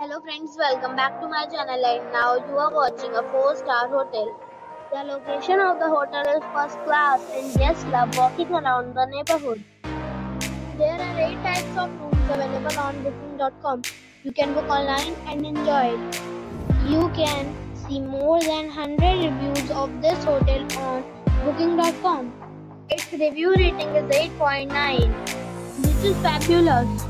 Hello friends, welcome back to my channel and now you are watching a 4-star hotel. The location of the hotel is first class and guests love walking around the neighborhood. There are 8 types of rooms available on booking.com. You can book online and enjoy it. You can see more than 100 reviews of this hotel on booking.com. Its review rating is 8.9, This is fabulous.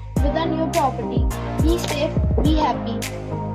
with a new property. Be safe, be happy.